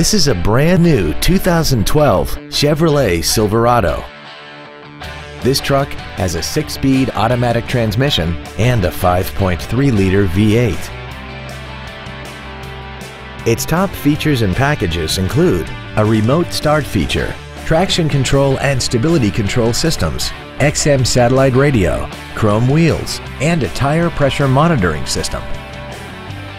This is a brand new 2012 Chevrolet Silverado. This truck has a six-speed automatic transmission and a 5.3-liter V8. Its top features and packages include a remote start feature, traction control and stability control systems, XM satellite radio, chrome wheels, and a tire pressure monitoring system.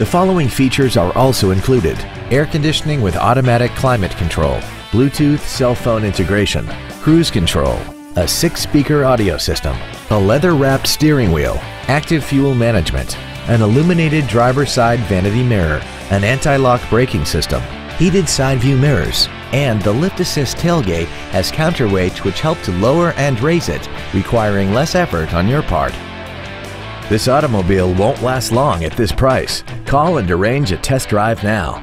The following features are also included. Air conditioning with automatic climate control, Bluetooth cell phone integration, cruise control, a six-speaker audio system, a leather-wrapped steering wheel, active fuel management, an illuminated driver-side vanity mirror, an anti-lock braking system, heated side view mirrors, and the lift assist tailgate has counterweights which help to lower and raise it, requiring less effort on your part. This automobile won't last long at this price. Call and arrange a test drive now.